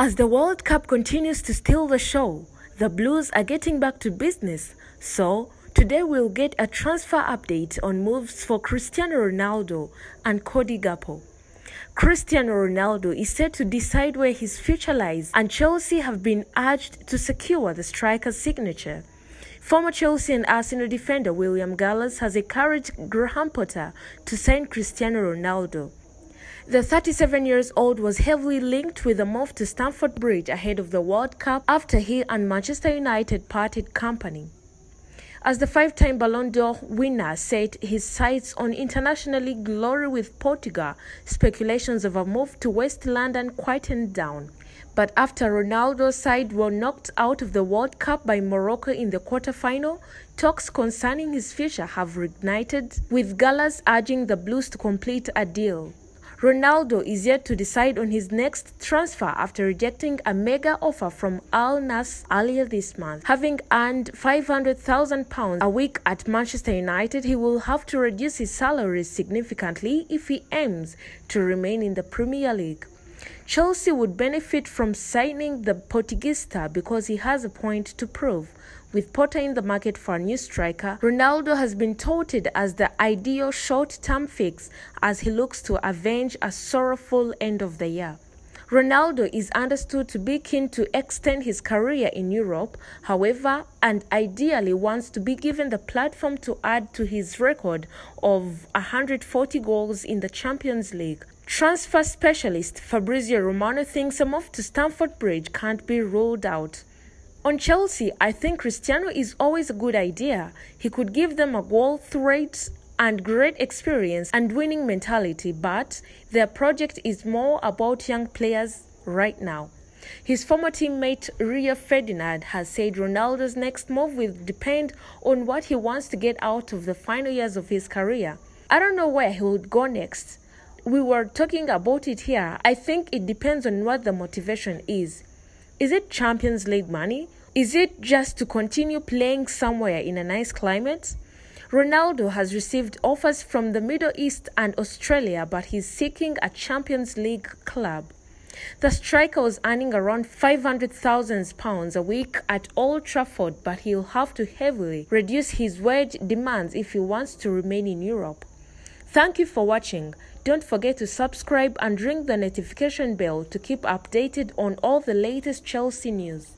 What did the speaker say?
As the World Cup continues to steal the show, the Blues are getting back to business. So, today we'll get a transfer update on moves for Cristiano Ronaldo and Cody Gakpo. Cristiano Ronaldo is set to decide where his future lies, and Chelsea have been urged to secure the striker's signature. Former Chelsea and Arsenal defender William Gallas has encouraged Graham Potter to sign Cristiano Ronaldo. The 37 years old was heavily linked with a move to Stamford Bridge ahead of the World Cup after he and Manchester United parted company. As the five time Ballon d'Or winner set his sights on internationally glory with Portugal, speculations of a move to West London quietened down. But after Ronaldo's side were knocked out of the World Cup by Morocco in the quarter-final, talks concerning his future have reignited, with Gallas urging the Blues to complete a deal. Ronaldo is yet to decide on his next transfer after rejecting a mega offer from Al Nassr earlier this month. Having earned £500,000 a week at Manchester United, he will have to reduce his salary significantly if he aims to remain in the Premier League. Chelsea would benefit from signing the Portuguese star because he has a point to prove. With Potter in the market for a new striker, Ronaldo has been touted as the ideal short-term fix as he looks to avenge a sorrowful end of the year. Ronaldo is understood to be keen to extend his career in Europe, however, and ideally wants to be given the platform to add to his record of 140 goals in the Champions League. Transfer specialist Fabrizio Romano thinks a move to Stamford Bridge can't be ruled out. On Chelsea, I think Cristiano is always a good idea. He could give them a goal threat and great experience and winning mentality, but their project is more about young players right now. His former teammate Rio Ferdinand has said Ronaldo's next move will depend on what he wants to get out of the final years of his career. I don't know where he would go next. We were talking about it here. I think it depends on what the motivation is. Is it Champions League money? Is it just to continue playing somewhere in a nice climate? Ronaldo has received offers from the Middle East and Australia, but he's seeking a Champions League club. The striker was earning around £500,000 a week at Old Trafford, but he'll have to heavily reduce his wage demands if he wants to remain in Europe. Thank you for watching. Don't forget to subscribe and ring the notification bell to keep updated on all the latest Chelsea news.